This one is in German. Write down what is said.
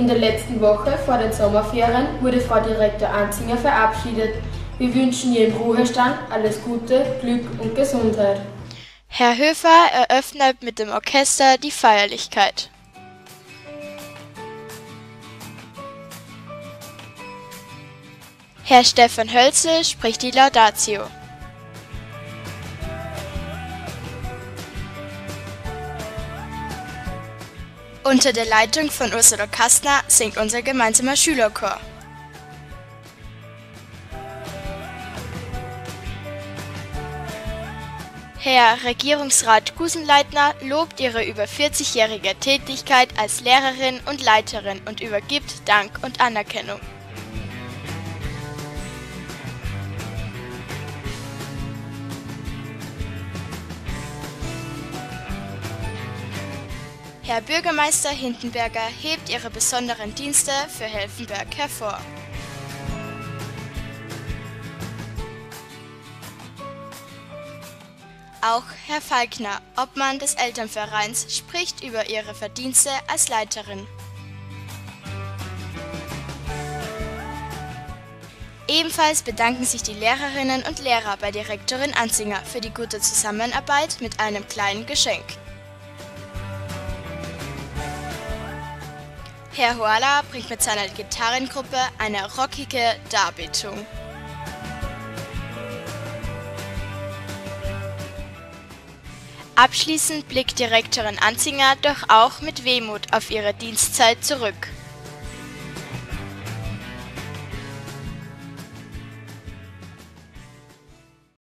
In der letzten Woche vor den Sommerferien wurde Frau Direktor Anzinger verabschiedet. Wir wünschen ihr im Ruhestand alles Gute, Glück und Gesundheit. Herr Höfer eröffnet mit dem Orchester die Feierlichkeit. Herr Stefan Hölzel spricht die Laudatio. Unter der Leitung von Ursula Kastner singt unser gemeinsamer Schülerchor. Herr Regierungsrat Gusenleitner lobt ihre über 40-jährige Tätigkeit als Lehrerin und Leiterin und übergibt Dank und Anerkennung. Herr Bürgermeister Hindenberger hebt ihre besonderen Dienste für Helfenberg hervor. Auch Herr Falkner, Obmann des Elternvereins, spricht über ihre Verdienste als Leiterin. Ebenfalls bedanken sich die Lehrerinnen und Lehrer bei Direktorin Anzinger für die gute Zusammenarbeit mit einem kleinen Geschenk. Herr Hoala bringt mit seiner Gitarrengruppe eine rockige Darbietung. Abschließend blickt Direktorin Anzinger doch auch mit Wehmut auf ihre Dienstzeit zurück.